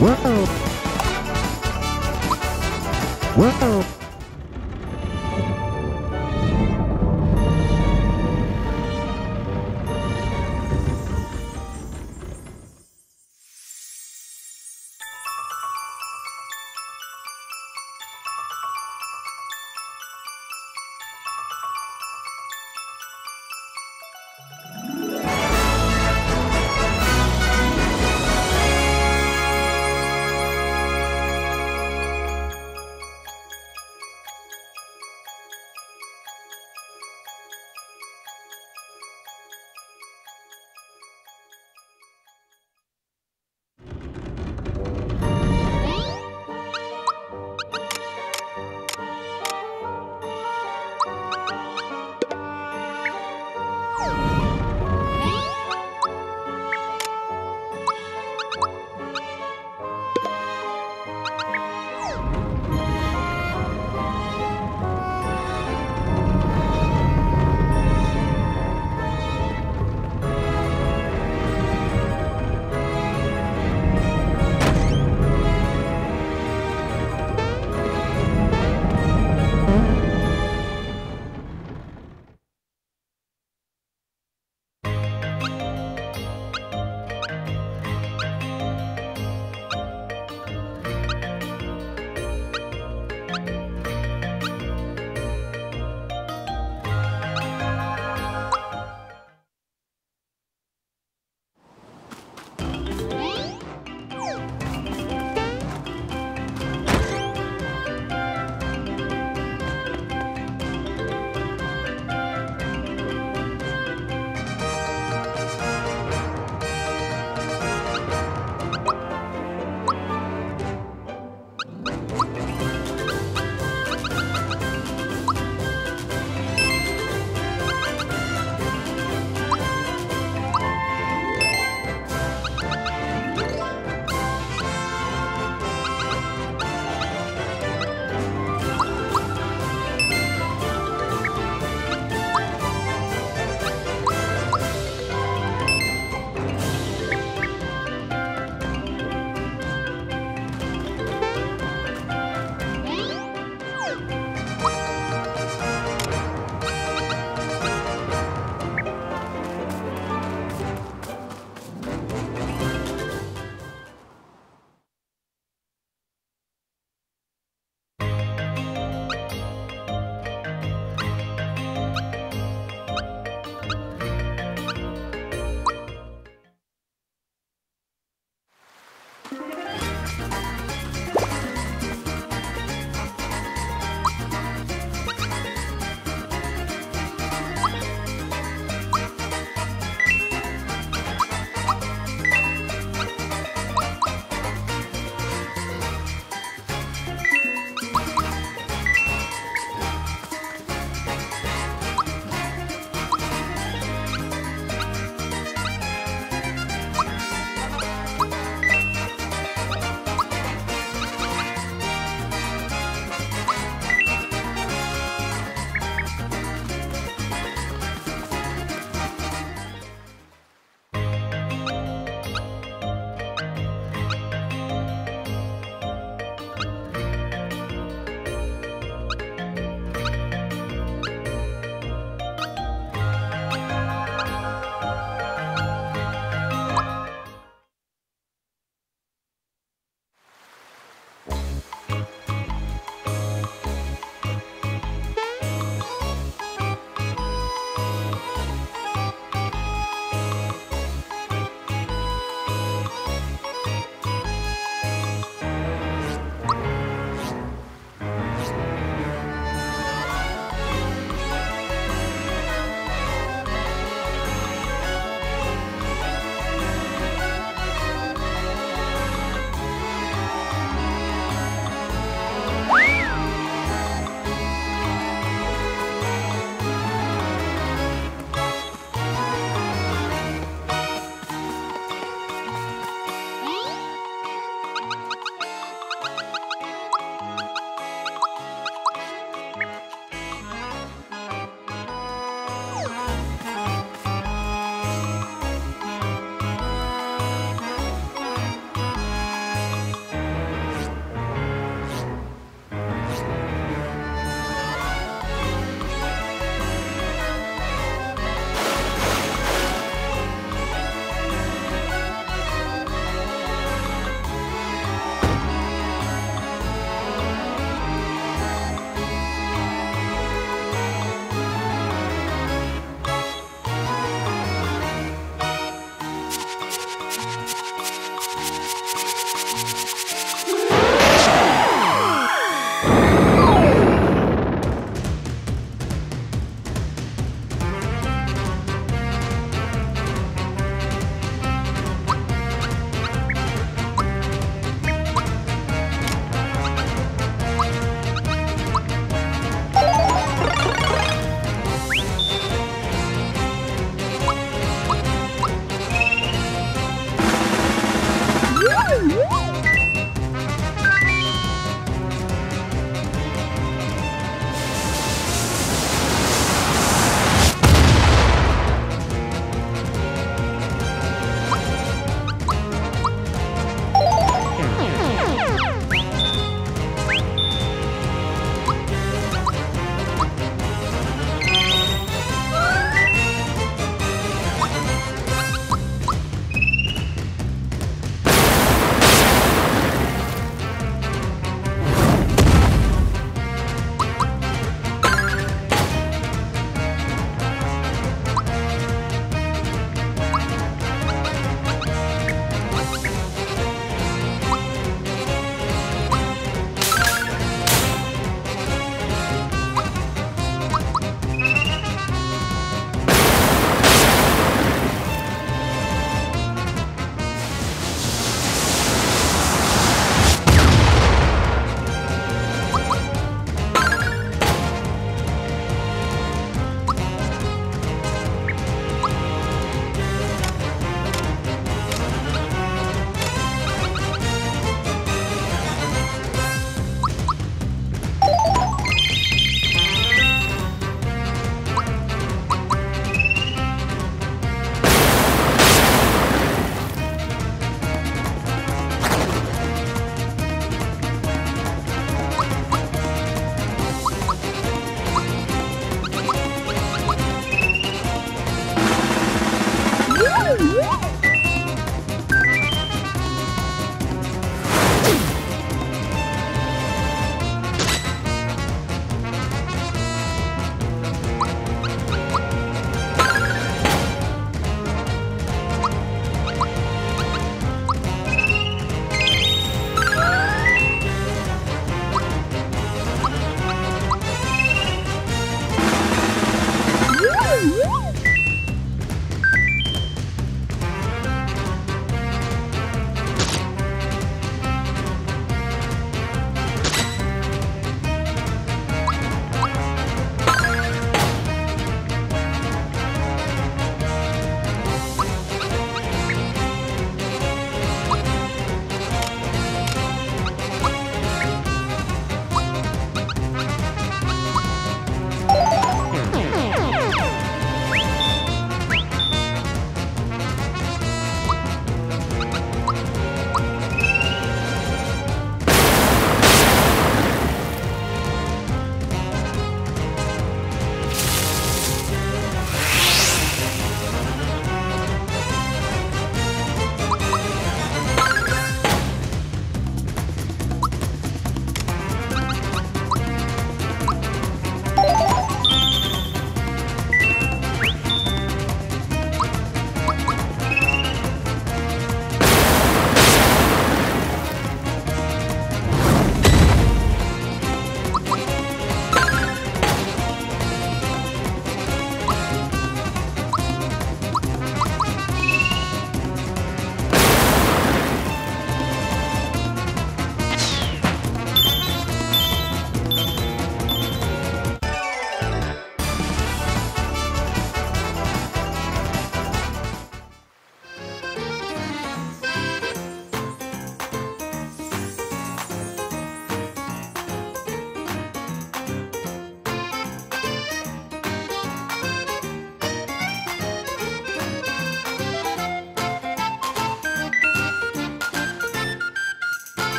Whoa! Whoa!